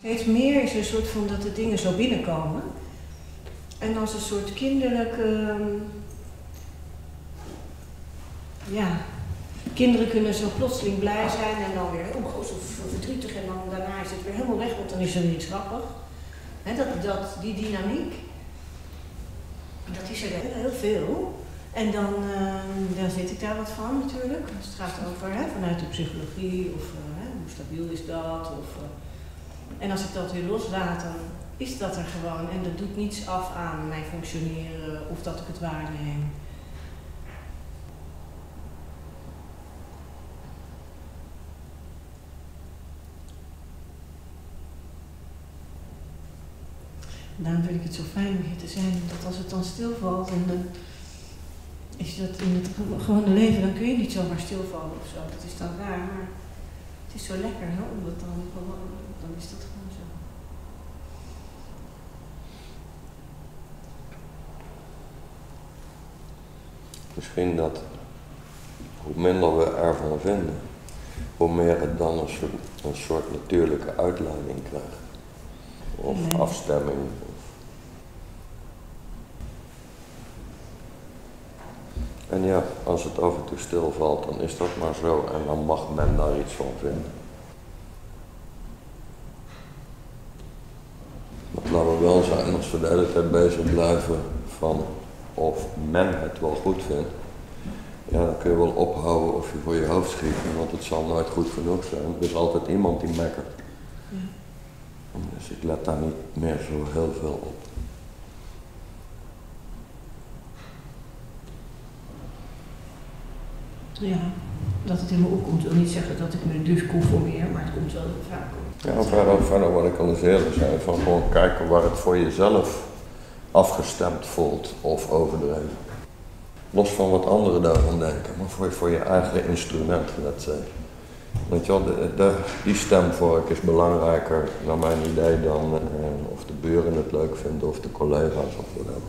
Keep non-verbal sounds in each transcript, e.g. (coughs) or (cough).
Steeds meer is een soort van dat de dingen zo binnenkomen. En als een soort kinderlijk. ehm, ja. Kinderen kunnen zo plotseling blij zijn en dan weer heel boos of verdrietig en dan daarna is het weer helemaal weg, want dan is er weer iets grappig. Dat, dat, die dynamiek, dat is er heel, veel. En dan, dan zit ik daar wat van natuurlijk. Het gaat over vanuit de psychologie of eh, hoe stabiel is dat. Of, eh, en als ik dat weer loslaat, dan is dat er gewoon. En dat doet niets af aan mijn functioneren of dat ik het waarneem. Daarom vind ik het zo fijn om hier te zijn, dat als het dan stilvalt en dan is dat in het ge- gewone leven, dan kun je niet zomaar stilvallen of zo. Dat is dan raar, maar het is zo lekker hè, om het dan gewoon, dan is dat gewoon zo. Misschien dat hoe minder we ervan vinden, hoe meer het dan een soort, een soort natuurlijke uitleiding krijgt. Of Nee. afstemming. En ja, als het af en toe stilvalt, dan is dat maar zo en dan mag men daar iets van vinden. Maar laten we wel zijn, als we de hele tijd bezig blijven van of men het wel goed vindt, ja, dan kun je wel ophouden of je voor je hoofd schiet, want het zal nooit goed genoeg zijn. Er is altijd iemand die mekkert. Ja. Dus ik let daar niet meer zo heel veel op. Ja, dat het in me opkomt wil niet zeggen dat ik me dus conformeer, maar het komt wel heel vaak op. Ja, verder, verder wat ik al eens eerder zei, van gewoon kijken waar het voor jezelf afgestemd voelt of overdreven. Los van wat anderen daarvan denken, maar voor, voor je eigen instrument, let's say. Weet je wel, de, de, die stemvork is belangrijker naar mijn idee dan eh, of de buren het leuk vinden of de collega's of whatever.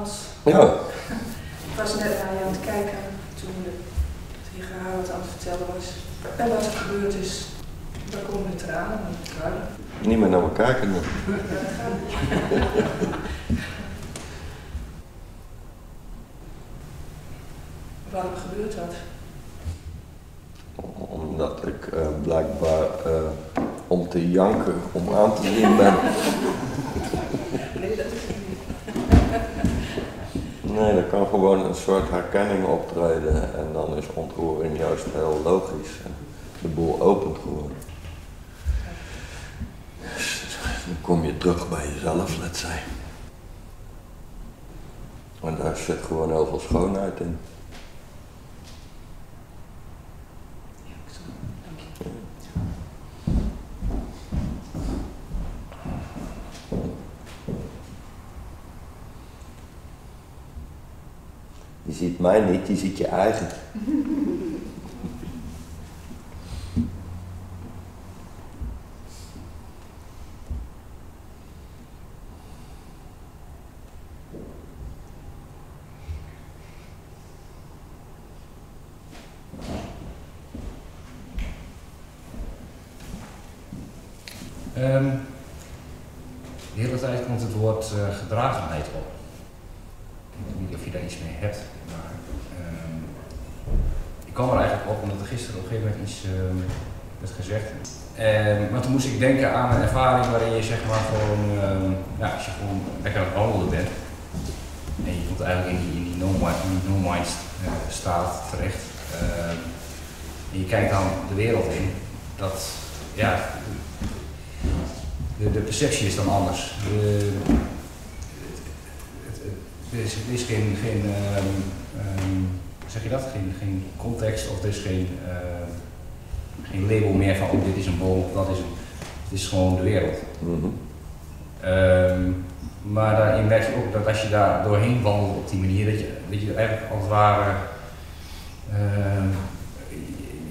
Als, Ja, ik was net naar je aan het kijken toen de Trigera wat aan het vertellen was. En wat er gebeurd is, dan komen de tranen en het huilen. niet meer naar dat gaat. Waarom gebeurt dat? Omdat ik eh, blijkbaar eh, om te janken, om aan te zien ben. (laughs) Nee, dat is het niet. Nee, er kan gewoon een soort herkenning optreden en dan is ontroering juist heel logisch. En de boel opent gewoon. Dus Dan kom je terug bij jezelf, let's say. En daar zit gewoon heel veel schoonheid in. Ja, ik zal- dank je. Je ziet mij niet, je ziet je eigen. (laughs) Ehm, de hele tijd komt het woord eh, gedragenheid op. Ik weet niet of je daar iets mee hebt, maar ehm, ik kwam er eigenlijk op omdat er gisteren op een gegeven moment iets ehm, gezegd. Ehm, maar toen moest ik denken aan een ervaring waarin je zeg maar gewoon, ehm, ja, als je gewoon lekker aan het wandelen bent en je komt eigenlijk in die, in die no-mind no mind, eh, staat terecht ehm, en je kijkt dan de wereld in, dat ja, de, perceptie is dan anders. De, er is, is geen, geen zeg je dat? Geen, geen context of er is geen, geen label meer van oh, dit is een boom of dat is een. Het is gewoon de wereld. Mhm. Ehm, Maar daarin merk je ook dat als je daar doorheen wandelt op die manier, dat je, dat je eigenlijk als het ware ehm,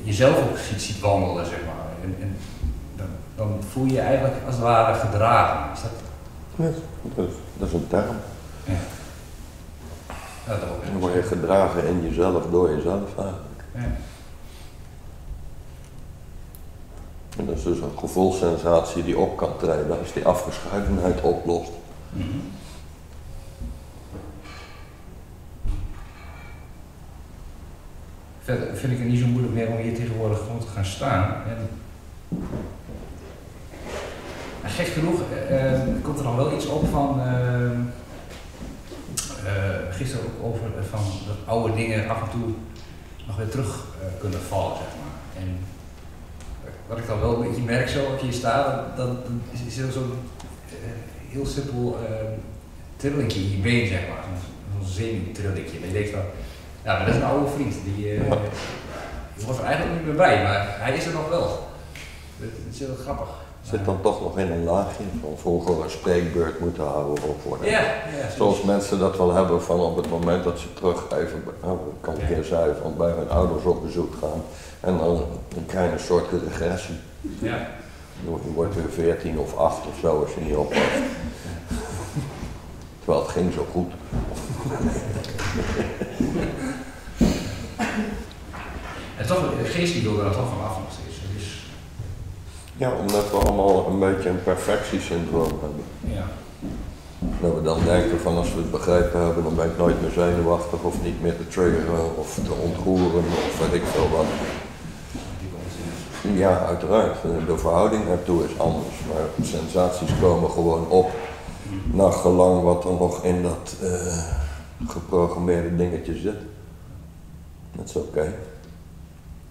jezelf ook ziet, ziet wandelen, zeg maar. En, en dan, dan voel je je eigenlijk als het ware gedragen. Is dat, Ja, dat, is, dat is een term. ja, dat ook? Dan word je gedragen in jezelf, door jezelf eigenlijk. Ja. En dat is dus een gevoelssensatie die op kan treden als die afgescheidenheid oplost. Mhm. Verder vind ik het niet zo moeilijk meer om hier tegenwoordig gewoon te gaan staan. En, en gek genoeg eh, eh, komt er dan wel iets op van. eh, eh, gisteren ook over van dat oude dingen af en toe nog weer terug kunnen vallen, zeg maar. En wat ik dan wel een beetje merk zo als je hier staat, dan, is er zo'n eh, heel simpel uh, trillingje in je been, zeg maar. Zo'n zenuwtrillingje. Dat je denkt van, ja, maar dat is een oude vriend. Die, hoort er eigenlijk niet meer bij, maar hij is er nog wel. Dat is heel grappig. Zit dan toch nog in een laagje van vroeger een spreekbeurt moeten houden of worden. Ja, ja. Zoals mensen dat wel hebben van op het moment dat ze terug even, nou, ik kan een keer zei, van bij hun ouders op bezoek gaan. En dan, een soort regressie. Ja. Je wordt weer 14 of 8 of zo als je niet oppast. Terwijl het ging zo goed. En toch, de geest die wil er toch van af nog steeds. Ja, omdat we allemaal een beetje een perfectiesyndroom hebben. ja. Dat we dan denken van als we het begrepen hebben, dan ben ik nooit meer zenuwachtig of niet meer te triggeren of te ontroeren of weet ik veel wat. Ja, uiteraard. De verhouding ertoe is anders. Maar sensaties komen gewoon op naar gelang wat er nog in dat eh, geprogrammeerde dingetje zit. Dat is oké.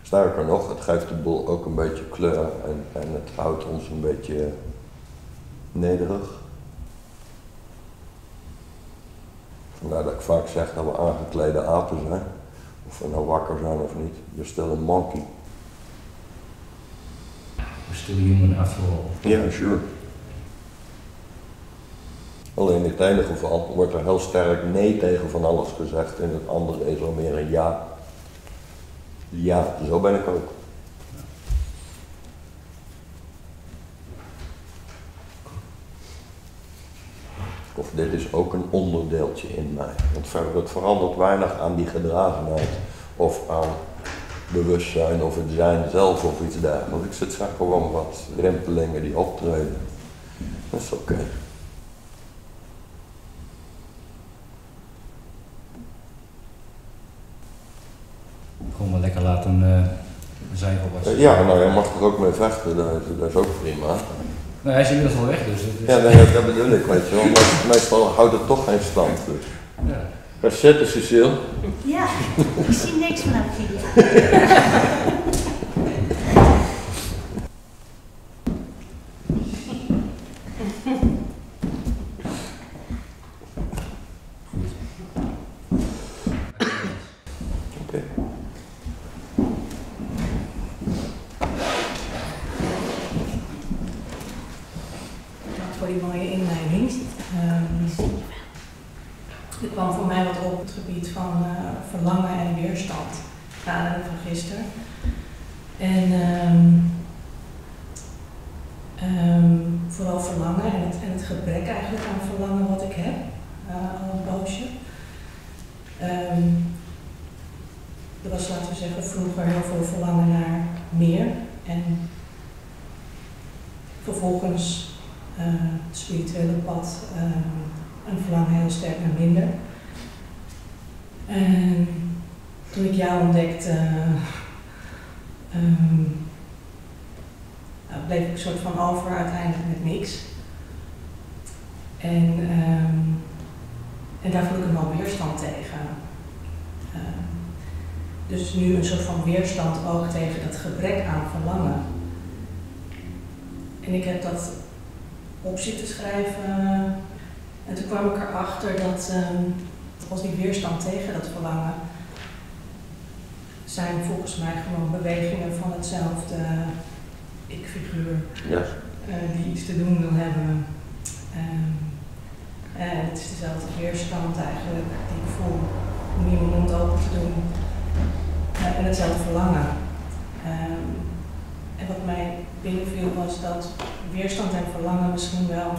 Sterker nog, het geeft de boel ook een beetje kleur en, en het houdt ons een beetje nederig. Vandaar dat ik vaak zeg dat we aangeklede apen zijn. Of we nou wakker zijn of niet. You're still a monkey. We're still human after all. Ja, sure. Alleen in het ene geval wordt er heel sterk nee tegen van alles gezegd. In het andere is er meer een ja. Ja, zo ben ik ook. Of dit is ook een onderdeeltje in mij. Want verder, het verandert weinig aan die gedragenheid. Of aan bewustzijn of het zijn zelf of iets dergelijks. Het zijn gewoon wat rimpelingen die optreden. Dat is oké. Maar lekker laten uh, zijn voor wat. Eh, Ja, nou, je mag er ook mee vechten, dat is, ook prima. Nou, hij is inmiddels al weg, dus. het is- Ja, nee, dat bedoel ik, weet je wel. Maar meestal houdt het toch geen stand. Dus. ja. Zitten, Cecile. Ja, ik zie niks van op video. (laughs) Oké. Bedankt voor die mooie inleiding. Ehm, er kwam voor mij wat op het gebied van eh, verlangen en weerstand. Kaderen van gisteren. En ehm, ehm, vooral verlangen en het, en het gebrek eigenlijk aan verlangen wat ik heb. eh, al een poosje. Ehm, er was, laten we zeggen, vroeger heel veel verlangen naar meer. En vervolgens eh, het spirituele pad eh, een verlangen heel sterk naar minder. En toen ik jou ontdekte, ehm, nou, bleef ik een soort van over uiteindelijk met niks. En, ehm, en daar voel ik een wel weerstand tegen. Dus nu een soort van weerstand ook tegen dat gebrek aan verlangen. En ik heb dat op zitten schrijven. En toen kwam ik erachter dat ehm, als die weerstand tegen dat verlangen zijn volgens mij gewoon bewegingen van hetzelfde ik-figuur Ja. eh, die iets te doen wil hebben. Ehm, dezelfde weerstand eigenlijk die ik voel om hier mijn mond open te doen. Eh, en hetzelfde verlangen. Ehm, en wat mij binnenviel was dat weerstand en verlangen misschien wel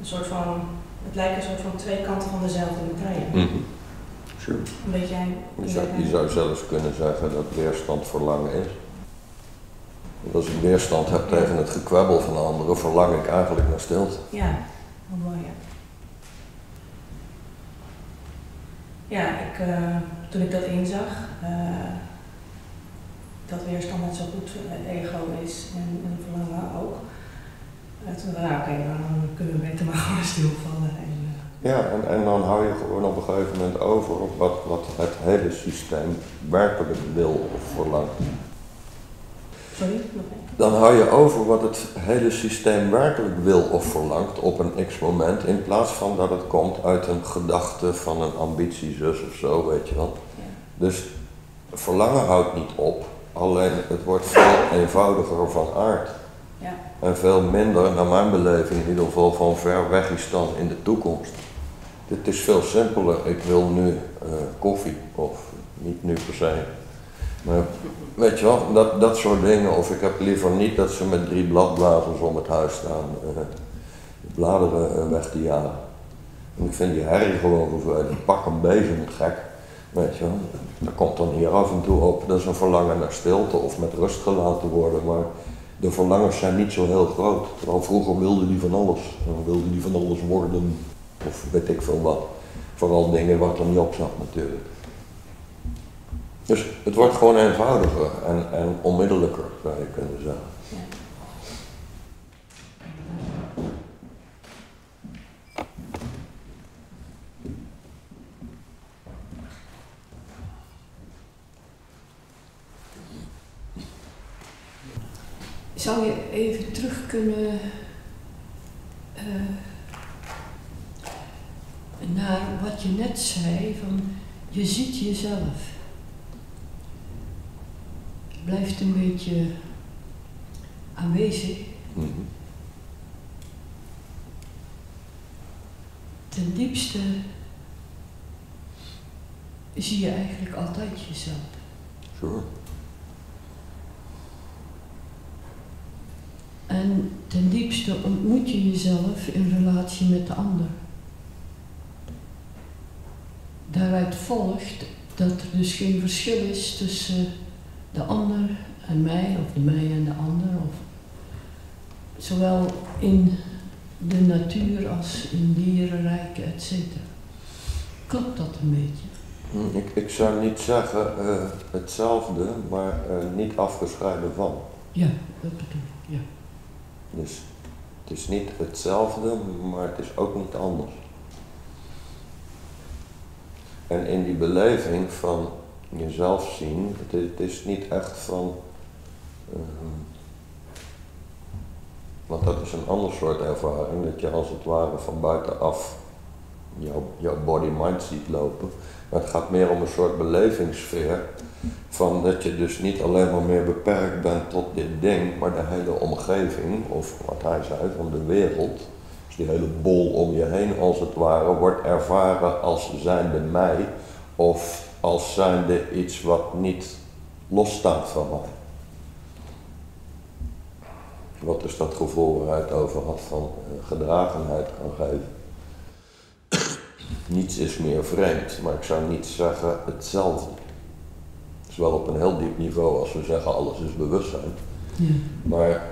een soort van, het lijkt een soort van twee kanten van dezelfde medaille. Mhm. Sure. Een beetje jij. Je zou, je zou zelfs kunnen zeggen dat weerstand verlangen is. Want als ik weerstand heb tegen het gekwebbel van anderen, verlang ik eigenlijk naar stilte. Ja, wat mooi ja. Ja, ik, eh, toen ik dat inzag, eh, dat weerstand net zo goed eh, ego is en, en verlangen ook. Uh, toen dacht ik, nou, oké, dan kunnen we beter maar (laughs) gewoon stilvallen. En, eh, Ja, en, en dan hou je gewoon op een gegeven moment over op wat, wat het hele systeem werkelijk wil of verlangt. sorry, nog. Dan hou je over wat het hele systeem werkelijk wil of verlangt op een x-moment, in plaats van dat het komt uit een gedachte van een ambitiezus of zo, weet je wel. Ja. Dus verlangen houdt niet op, alleen het wordt veel eenvoudiger van aard. Ja. En veel minder, naar mijn beleving in ieder geval, van ver weg is dan in de toekomst. Dit is veel simpeler. Ik wil nu eh, koffie, of niet nu per se. Maar weet je wel, dat, dat soort dingen. Of ik heb liever niet dat ze met drie bladblazers om het huis staan, eh, de bladeren eh, weg te jagen. En ik vind die herrie gewoon vervelend. Pak een bezem, gek. Weet je wel, dat komt dan hier af en toe op. Dat is een verlangen naar stilte of met rust gelaten worden. Maar de verlangens zijn niet zo heel groot. Terwijl vroeger wilde die van alles. Dan wilde die van alles worden. Of weet ik veel wat. Vooral dingen waar er niet op zat natuurlijk. Dus het wordt gewoon eenvoudiger en, en onmiddellijker, zou je kunnen zeggen. Ja. Zou je even terug kunnen eh, naar wat je net zei, van je ziet jezelf. Blijft een beetje aanwezig. Mhm. Ten diepste zie je eigenlijk altijd jezelf. Sure. En ten diepste ontmoet je jezelf in relatie met de ander. Daaruit volgt dat er dus geen verschil is tussen de ander en mij, of de mij en de ander, of zowel in de natuur als in dierenrijken, etc. Klopt dat een beetje? Hm, Ik, ik zou niet zeggen eh, hetzelfde, maar eh, niet afgescheiden van. Ja, dat bedoel ik, ja. Dus het is niet hetzelfde, maar het is ook niet anders. En in die beleving van jezelf zien, het is, niet echt van. ehm, want dat is een ander soort ervaring, dat je als het ware van buitenaf jouw, jouw body-mind ziet lopen. Maar het gaat meer om een soort belevingssfeer. Van dat je dus niet alleen maar meer beperkt bent tot dit ding, maar de hele omgeving, of wat hij zei, van de wereld, dus die hele bol om je heen als het ware, wordt ervaren als zijnde mij, of als zijnde iets wat niet losstaat van mij. Wat is dat gevoel waar hij het over had van eh, gedragenheid kan geven? (coughs) Niets is meer vreemd, maar ik zou niet zeggen hetzelfde. Het is wel op een heel diep niveau als we zeggen alles is bewustzijn. ja. Maar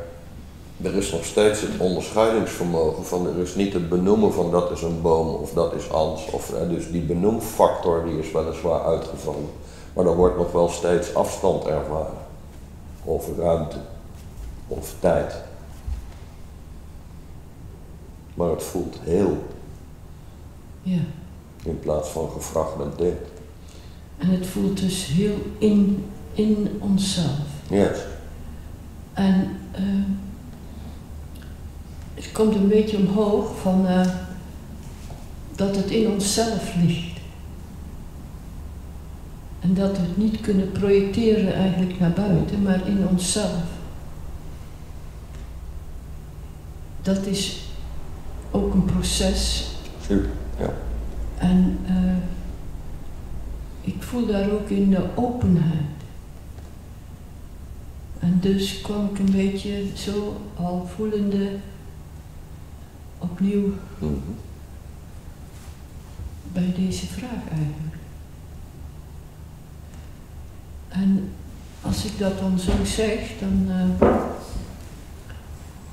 er is nog steeds het onderscheidingsvermogen van er is niet het benoemen van dat is een boom of dat is Ans. Of, eh, dus die benoemfactor die is weliswaar uitgevallen. Maar er wordt nog wel steeds afstand ervaren. Of ruimte. Of tijd. Maar het voelt heel ja. in plaats van gefragmenteerd. En het voelt dus heel in, in onszelf. Yes. En eh, het komt een beetje omhoog van eh, dat het in onszelf ligt. En dat we het niet kunnen projecteren eigenlijk naar buiten, maar in onszelf. Dat is ook een proces Super. Ja. En eh, ik voel daar ook in de openheid. En dus kwam ik een beetje zo al voelende opnieuw Mhm. bij deze vraag eigenlijk. En als ik dat dan zo zeg, dan eh,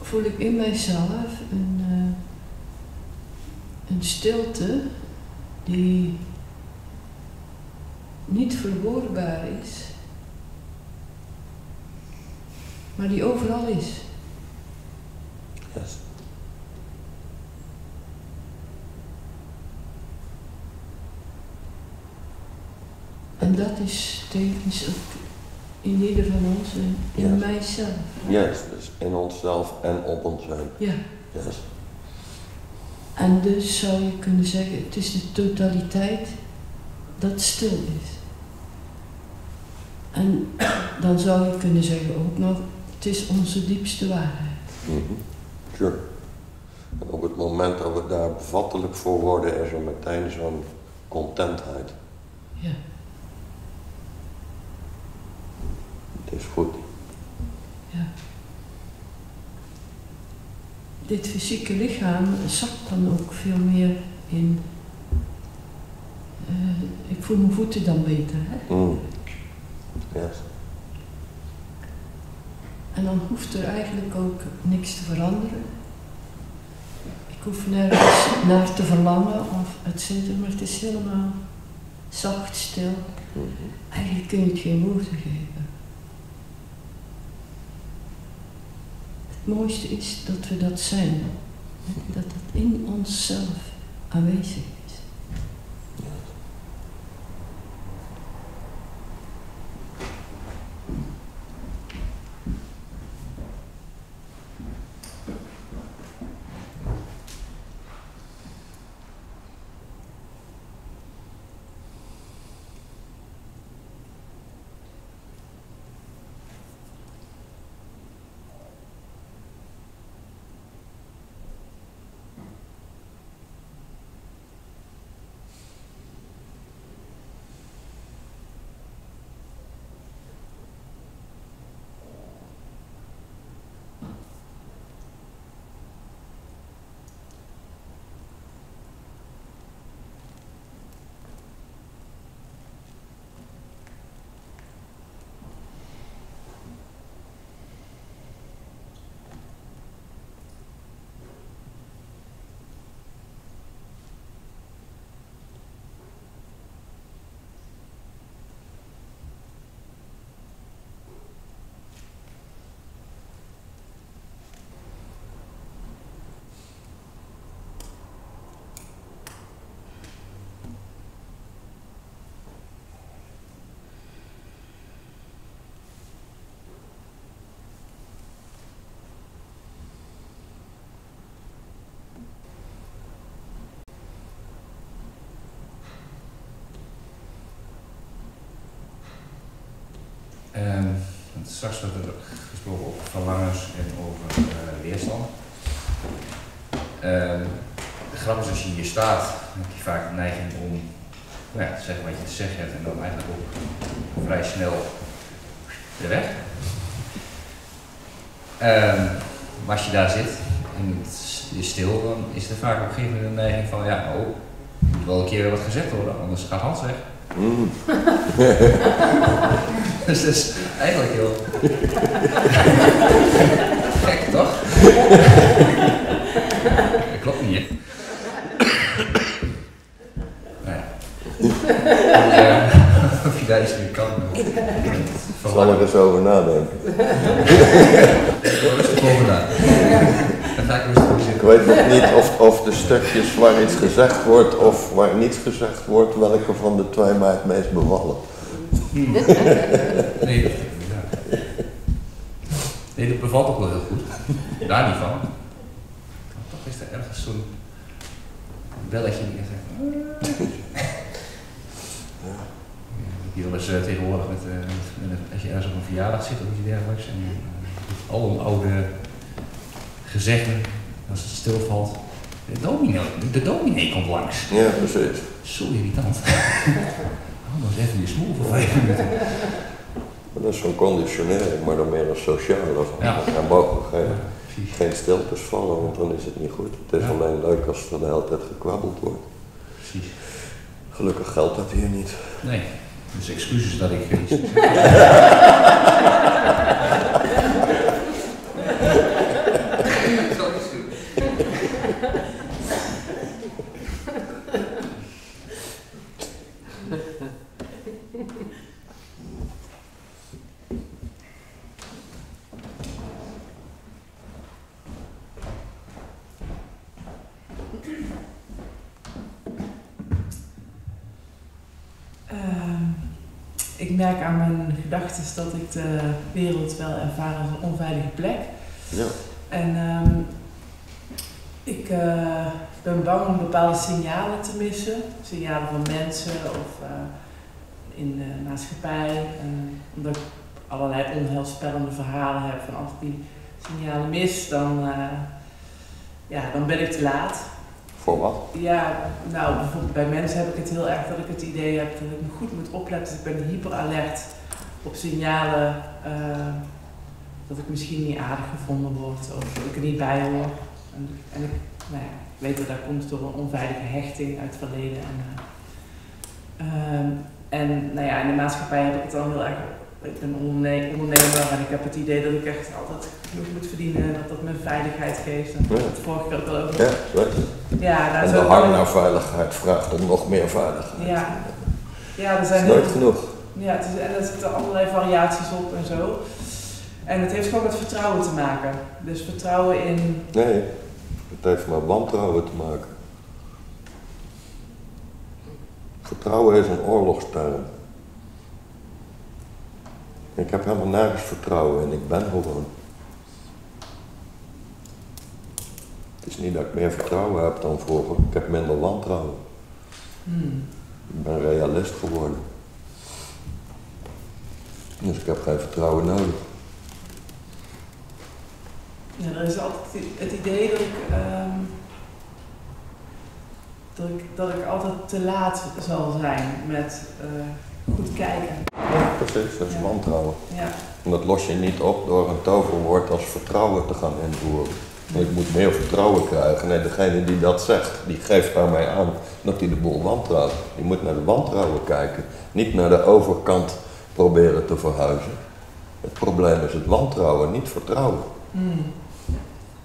voel ik in mijzelf een, eh, een stilte die niet verwoordbaar is, maar die overal is. Yes. En dat is tevens ook in ieder van ons en in Ja. mijzelf. Yes, dus in onszelf en op ons heen. Ja. Yes. En dus zou je kunnen zeggen, het is de totaliteit dat stil is. En (clears throat) dan zou je kunnen zeggen ook nog, het is onze diepste waarheid. Mhm. Sure. En op het moment dat we daar bevattelijk voor worden, is er meteen zo'n contentheid. Ja. Het is goed. Dit fysieke lichaam zakt dan ook veel meer in. eh, ik voel mijn voeten dan beter. Hè? Mm. Yes. En dan hoeft er eigenlijk ook niks te veranderen. Ik hoef nergens naar te verlangen of et cetera, maar het is helemaal zacht, stil. Mhm. Eigenlijk kun je het geen woorden geven. Mooiste is dat we dat zijn. Dat het in onszelf aanwezig is. Ehm, want straks werd er gesproken over verlangens en over eh, weerstand. Ehm, de grap is als je hier staat, heb je vaak de neiging om nou ja, te zeggen wat je te zeggen hebt en dan eigenlijk ook vrij snel weer weg. Ehm, maar als je daar zit en het is stil, dan is er vaak op een gegeven moment een neiging van ja, oh, er moet wel een keer wat gezegd worden, anders gaat Hans weg. Mm. (laughs) Dus dat is eigenlijk heel (laughs) gek, toch? Dat klopt niet, hè? Nou ja. Ja, (laughs) of je daar iets mee kan. Zal ik eens over nadenken. Rustig over na. Dan ga ik Ik weet nog niet of, of de stukjes waar iets gezegd wordt of waar niets gezegd wordt, welke van de twee mij het meest bevallen. Hmm. Nee. Bevalt ook wel heel goed. (laughs) Daar niet van. Maar toch is er ergens zo'n belletje die zegt. Ja, ik heb hier wel eens eh, tegenwoordig met, eh, met, als je ergens op een verjaardag zit of iets dergelijks. En uh, al een oude gezegden, als het stilvalt, De dominee, de, dominee komt langs. Ja, precies. Zo irritant. (laughs) Oh, nog even je smoel voor vijf minuten. Dat is zo'n conditionering, maar dan meer een sociale. Van, Ja. Er mogen geen, geen stiltes vallen, want dan is het niet goed. Het is Ja. alleen leuk als er de hele tijd gekwabbeld wordt. Precies. Gelukkig geldt dat hier niet. Nee, dus excuses dat ik iets. (laughs) Ehm, ik merk aan mijn gedachten dat ik de wereld wel ervaar als een onveilige plek. Ja. En ehm, ik eh, ben bang om bepaalde signalen te missen. Signalen van mensen of eh, in de maatschappij. En omdat ik allerlei onheilspellende verhalen heb van als ik die signalen mis, dan, eh, ja, dan ben ik te laat. Voor wat? Ja, nou bijvoorbeeld bij mensen heb ik het heel erg dat ik het idee heb dat ik me goed moet opletten. Dus ik ben hyperalert op signalen eh, dat ik misschien niet aardig gevonden word of dat ik er niet bij hoor. En, en ik, nou ja, weet dat dat komt door een onveilige hechting uit het verleden. En, eh, ehm, en nou ja, in de maatschappij heb ik het dan heel erg. Ik ben onderne- ondernemer en ik heb het idee dat ik echt altijd genoeg moet verdienen. Dat dat me veiligheid geeft. En daar Ja. het vorige keer ook al over. Ja. Ja, daar En de hang naar veiligheid vraagt om nog meer veiligheid. Ja. Ja, er Dat zijn is nooit heel, genoeg. ja, het is, en er zitten allerlei variaties op en zo. En het heeft gewoon met vertrouwen te maken. Dus vertrouwen in. Nee, het heeft met wantrouwen te maken. Vertrouwen is een oorlogsterm. Ik heb helemaal nergens vertrouwen in, ik ben gewoon. Het is niet dat ik meer vertrouwen heb dan vroeger, ik heb minder wantrouwen. Hmm, Ik ben realist geworden. Dus ik heb geen vertrouwen nodig. ja, er is altijd het idee dat ik, ehm, dat ik, dat ik altijd te laat zal zijn met eh, goed kijken. Ja, precies, dat is wantrouwen. Ja, En dat los je niet op door een toverwoord als vertrouwen te gaan invoeren. Ik moet meer vertrouwen krijgen. Nee, degene die dat zegt, die geeft daarmee aan dat hij de boel wantrouwt. Je moet naar de wantrouwen kijken, niet naar de overkant proberen te verhuizen. Het probleem is het wantrouwen, niet vertrouwen. Hmm.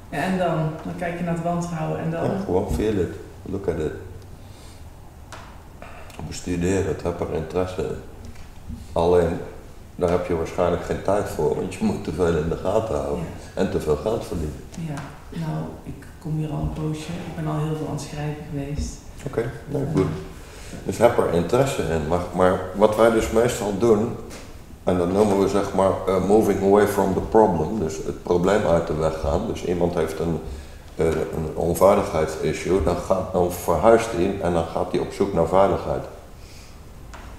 ja en dan? Dan kijk je naar het wantrouwen en dan? Ja, gewoon feel it, look at it. Bestudeer het, heb er interesse in. Alleen, daar heb je waarschijnlijk geen tijd voor, want je moet te veel in de gaten houden Ja. en te veel geld verdienen. Ja, nou, ik kom hier al een poosje. Ik ben al heel veel aan het schrijven geweest. Oké, nou goed. Dus heb er interesse in. Maar, maar wat wij dus meestal doen, en dat noemen we zeg maar eh, moving away from the problem, dus het probleem uit de weg gaan. Dus iemand heeft een, eh, een onveiligheidsissue, dan, gaat, dan verhuist hij en dan gaat hij op zoek naar veiligheid.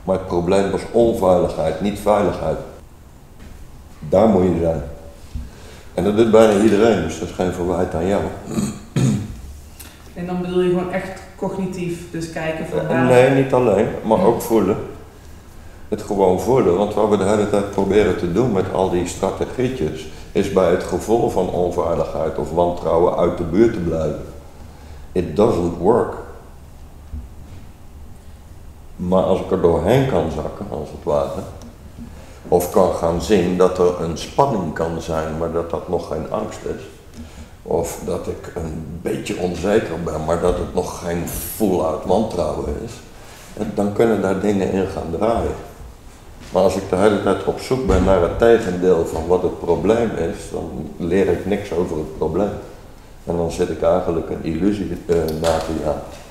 Maar het probleem was onveiligheid, niet veiligheid. Daar moet je zijn. En dat doet bijna iedereen, dus dat is geen verwijt aan jou. (clears throat) En dan bedoel je gewoon echt cognitief, dus kijken van waar... Nee, niet alleen, maar ook voelen. Het gewoon voelen, want wat we de hele tijd proberen te doen met al die strategietjes, is bij het gevoel van onveiligheid of wantrouwen uit de buurt te blijven. It doesn't work. Maar als ik er doorheen kan zakken, als het ware, of kan gaan zien dat er een spanning kan zijn, maar dat dat nog geen angst is. Of dat ik een beetje onzeker ben, maar dat het nog geen full-out wantrouwen is. Dan kunnen daar dingen in gaan draaien. Maar als ik de hele tijd op zoek ben naar het tegendeel van wat het probleem is, dan leer ik niks over het probleem. En dan zit ik eigenlijk een illusie eh, na te.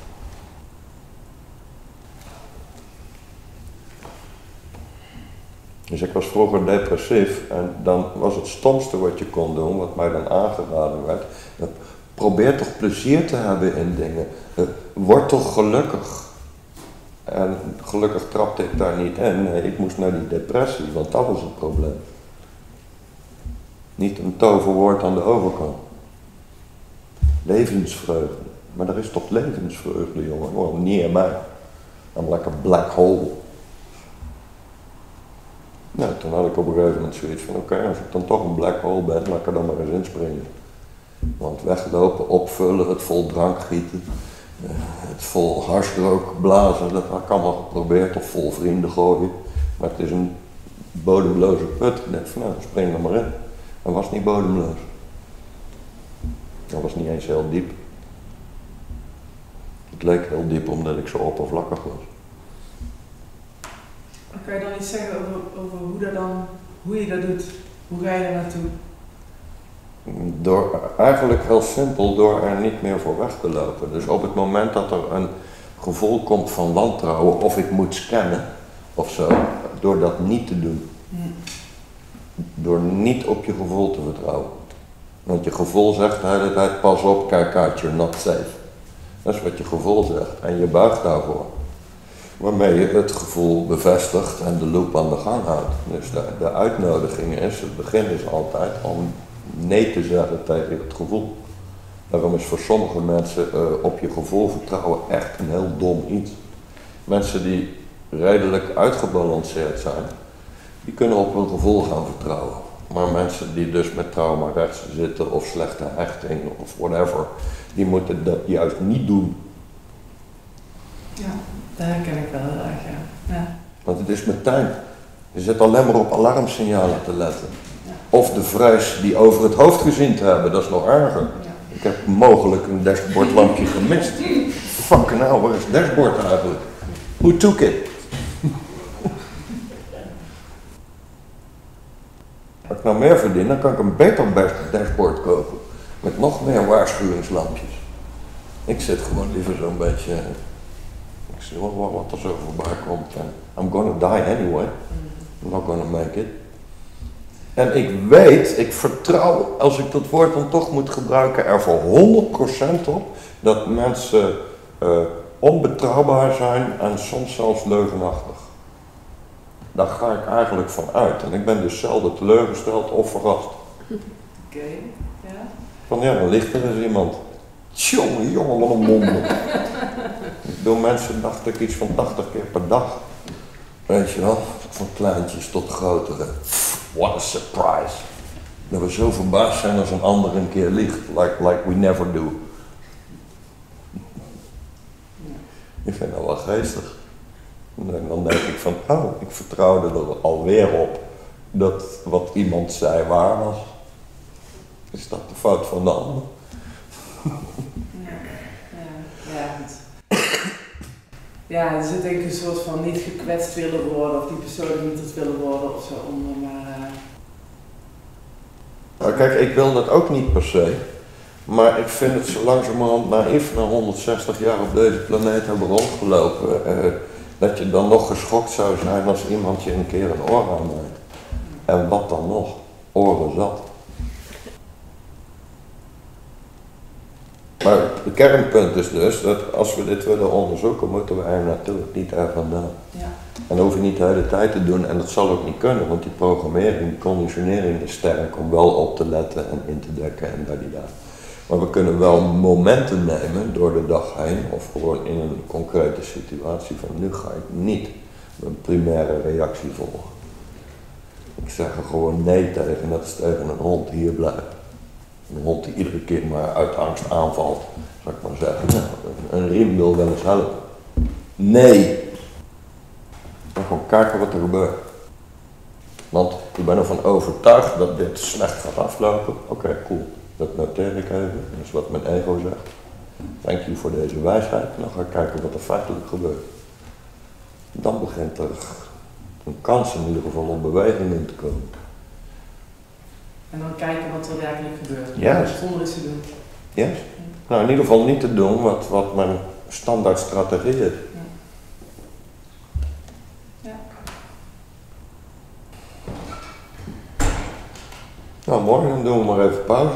Dus ik was vroeger depressief en dan was het stomste wat je kon doen, wat mij dan aangeraden werd, eh, probeer toch plezier te hebben in dingen. Eh, Word toch gelukkig. En gelukkig trapte ik daar niet in. Nee, ik moest naar die depressie, want dat was het probleem. Niet een toverwoord aan de overkant. Levensvreugde. Maar er is toch levensvreugde, jongen. Wel, niet in mij. Like a black hole. Toen had ik op een gegeven moment zoiets van, oké, als ik dan toch een black hole ben, laat ik er dan maar eens inspringen. Want weglopen, opvullen, het vol drank gieten, eh, het vol harsrook blazen, dat had ik allemaal geprobeerd, of vol vrienden gooien. Maar het is een bodemloze put. Ik dacht van, nou, spring er maar in. Dat was niet bodemloos. Dat was niet eens heel diep. Het leek heel diep omdat ik zo oppervlakkig was. Kan je dan iets zeggen over, over hoe, dat dan, hoe je dat doet? Hoe ga je daar naartoe? Door, eigenlijk heel simpel, door er niet meer voor weg te lopen. Dus op het moment dat er een gevoel komt van wantrouwen of ik moet scannen of zo, door dat niet te doen. Door niet op je gevoel te vertrouwen. Want je gevoel zegt de hele tijd, pas op, kijk uit, you're not safe. Dat is wat je gevoel zegt en je buigt daarvoor. Waarmee je het gevoel bevestigt en de loop aan de gang houdt. Dus de, de uitnodiging is, het begin is altijd om nee te zeggen tegen het gevoel. Daarom is voor sommige mensen uh, op je gevoel vertrouwen echt een heel dom iets. Mensen die redelijk uitgebalanceerd zijn, die kunnen op hun gevoel gaan vertrouwen. Maar mensen die dus met trauma rechts zitten of slechte hechting of whatever, die moeten dat juist niet doen. Ja, daar ken ik wel heel erg, ja. ja. Want het is meteen. Je zit alleen maar op alarmsignalen te letten. Ja. Of de vrees die over het hoofd gezien te hebben, dat is nog erger. Ja. Ik heb mogelijk een dashboardlampje gemist. Fucking hell, waar is het dashboard eigenlijk? Who took it? Als ik nou meer verdien, dan kan ik een beter dashboard kopen. Met nog meer waarschuwingslampjes. Ik zit gewoon liever zo'n beetje. Ik zie wel wat er zo voorbij komt. En I'm gonna die anyway. I'm not gonna make it. En ik weet, ik vertrouw, als ik dat woord dan toch moet gebruiken, er voor 100% op dat mensen uh, onbetrouwbaar zijn en soms zelfs leugenachtig. Daar ga ik eigenlijk van uit. En ik ben dus zelden teleurgesteld of verrast. Oké, okay. ja. Van ja, dan ligt er eens iemand. Tjonge, jongen, wat een wonder. Door mensen dacht ik iets van 80 keer per dag. Weet je wel, van kleintjes tot grotere. What a surprise. Dat we zo verbaasd zijn als een ander een keer ligt. Like, like we never do. Ik vind dat wel geestig. En dan denk ik van, oh, ik vertrouwde er alweer op dat wat iemand zei waar was. Is dat de fout van de ander? Ja, ja, ja er zit denk ik een soort van niet gekwetst willen worden of die persoon niet het willen worden of zo onder, maar... Uh... Nou, kijk, ik wil dat ook niet per se. Maar ik vind het zo langzamerhand naïef na 160 jaar op deze planeet hebben rondgelopen. Uh, dat je dan nog geschokt zou zijn als iemand je een keer een oor aanmaakt. En wat dan nog? Oren zat. Maar het kernpunt is dus dat als we dit willen onderzoeken, moeten we er natuurlijk niet er vandaan. Ja. En dat hoef je niet de hele tijd te doen en dat zal ook niet kunnen, want die programmering, die conditionering is sterk om wel op te letten en in te dekken en daar die daar. Maar we kunnen wel momenten nemen door de dag heen of gewoon in een concrete situatie van nu ga ik niet mijn primaire reactie volgen. Ik zeg er gewoon nee tegen, net als tegen een hond hier blijven. Een hond die iedere keer maar uit angst aanvalt, zou ik maar zeggen. Een riem wil wel eens helpen. Nee. Dan gewoon kijken wat er gebeurt. Want ik ben ervan overtuigd dat dit slecht gaat aflopen. Oké, cool. Dat noteer ik even. Dat is wat mijn ego zegt. Thank you voor deze wijsheid. Dan ga ik kijken wat er feitelijk gebeurt. Dan begint er een kans in ieder geval om beweging in te komen. En dan kijken wat er werkelijk gebeurt. Ja. Zonder iets te doen. Yes. Nou, in ieder geval niet te doen wat, wat mijn standaard strategie is. Ja. Nou, morgen doen we maar even pauze.